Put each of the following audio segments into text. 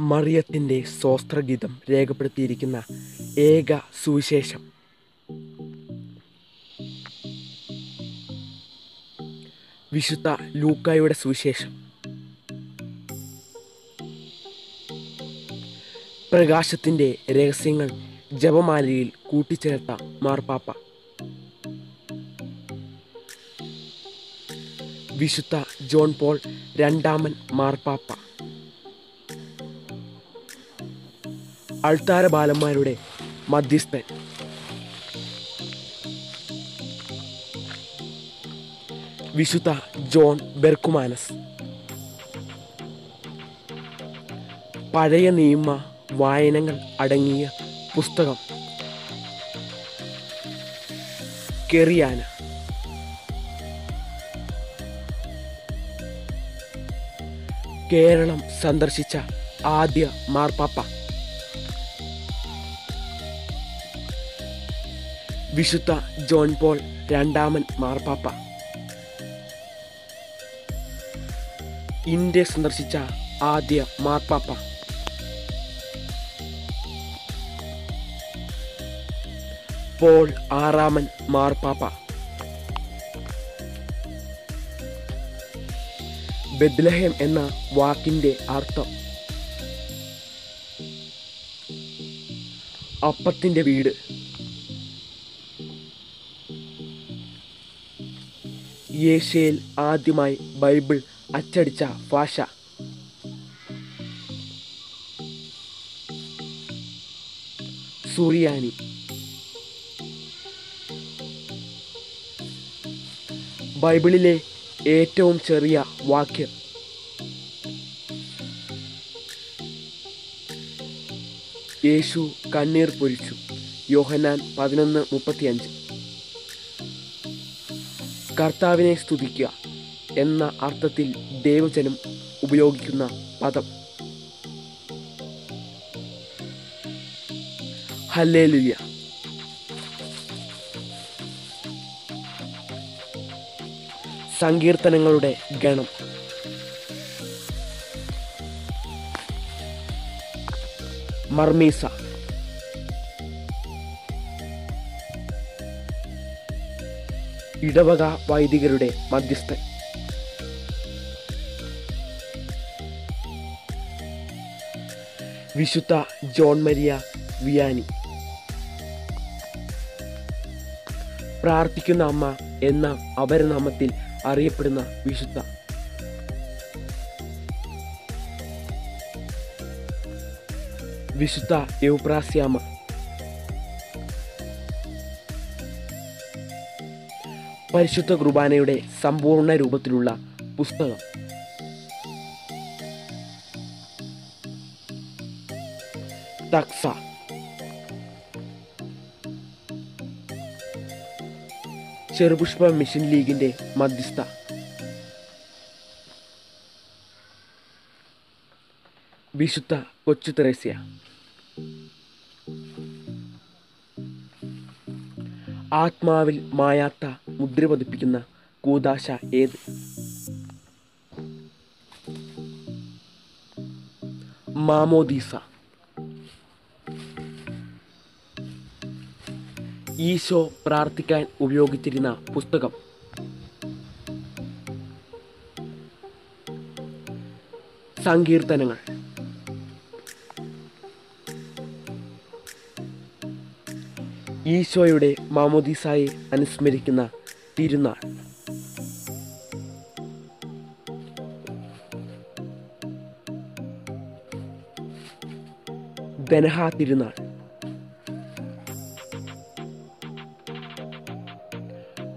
മറിയത്തിന്റെ സ്വസ്ത്രഗീതം രേഖപ്പെടുത്തിയിരിക്കുന്ന ഏക സുവിശേഷം. വിശുദ്ധ ലൂക്കായുടെ സുവിശേഷം. പ്രകാശത്തിന്റെ രഹസ്യങ്ങൾ ജപമാലയിൽ കൂട്ടിച്ചേർത്ത മാർപ്പാപ്പ. വിശുദ്ധ ജോൺ പോൾ രണ്ടാമൻ മാർപ്പാപ്പ. അൾത്താര ബാലന്മാരുടെ മധ്യസ്ഥൻ. വിശുദ്ധ ജോൺ ബെർക്കുമാനസ്. പഴയ നിയമ വായനകൾ അടങ്ങിയ പുസ്തകം. കെറിയാന. കേരളം സന്ദർശിച്ച ആദ്യ മാർപ്പാപ്പ. വിശുദ്ധ ജോൺ പോൾ രണ്ടാമൻ മാർപ്പാപ്പ. ഇന്ത്യ സന്ദർശിച്ച ആദ്യ മാർപ്പാപ്പ. പോൾ ആറാമൻ മാർപ്പാപ്പ. ബെദ്ലഹേം എന്ന വാക്കിന്റെ അർത്ഥം. അപ്പത്തിന്റെ വീട്. ഏഷ്യയിൽ ആദ്യമായി ബൈബിൾ അച്ചടിച്ച ഭാഷ. സുറിയാനി. ബൈബിളിലെ ഏറ്റവും ചെറിയ വാക്യം. യേശു കണ്ണീർ പൊരിച്ചു. യോഹനാൻ പതിനൊന്ന് മുപ്പത്തിയഞ്ച്. കർത്താവിനെ സ്തുതിക്കുക എന്ന അർത്ഥത്തിൽ ദേവചനം ഉപയോഗിക്കുന്ന പദം. ഹല്ലേലുയ. സങ്കീർത്തനങ്ങളുടെ ഗണം. മർമീസ. ഇടവക വൈദികരുടെ മധ്യസ്ഥൻ. വിശുദ്ധ ജോൺ മരിയ വിയാനി. പ്രാർത്ഥിക്കുന്ന അമ്മ എന്ന അപരനാമത്തിൽ അറിയപ്പെടുന്ന വിശുദ്ധ. വിശുദ്ധ യൗപ്രാസ്യാമ പരിശുദ്ധ കുർബാനയുടെ സമ്പൂർണ രൂപത്തിലുള്ള പുസ്തകം. തക്സ. ചെറുപുഷ്പ മിഷൻ ലീഗിന്റെ മധ്യസ്ഥ. വിശുദ്ധ കൊച്ചു തെരേസ്യ ആത്മാവിൽ മായാത്ത മുദ്ര പതിപ്പിക്കുന്ന കൂതാശ ഏത്? മാമോദീസ. ഈശോ പ്രാർത്ഥിക്കാൻ ഉപയോഗിച്ചിരുന്ന പുസ്തകം. സങ്കീർത്തനങ്ങൾ. ഈശോയുടെ മാമോദീസായെ അനുസ്മരിക്കുന്ന തിരുനാൾ ബനഹ തിരുനാൾ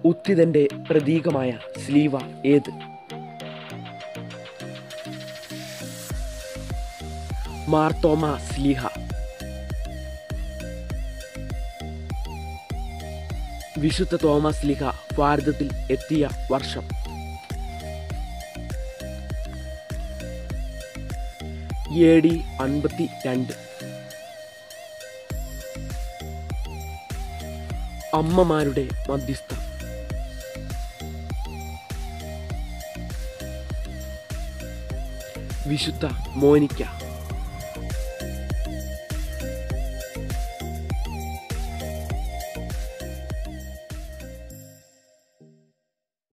ഉത്തിതന്റെ പ്രതീകമായ സ്ലീവ ഏത്? മാർത്തോമ സ്ലീഹ. വിശുദ്ധ തോമസ് ലിഹ ഭാരതത്തിൽ എത്തിയ വർഷം. എ ഡി അൻപത്തി രണ്ട് അമ്മമാരുടെ മധ്യസ്ഥ വിശുദ്ധ മോനിക്ക.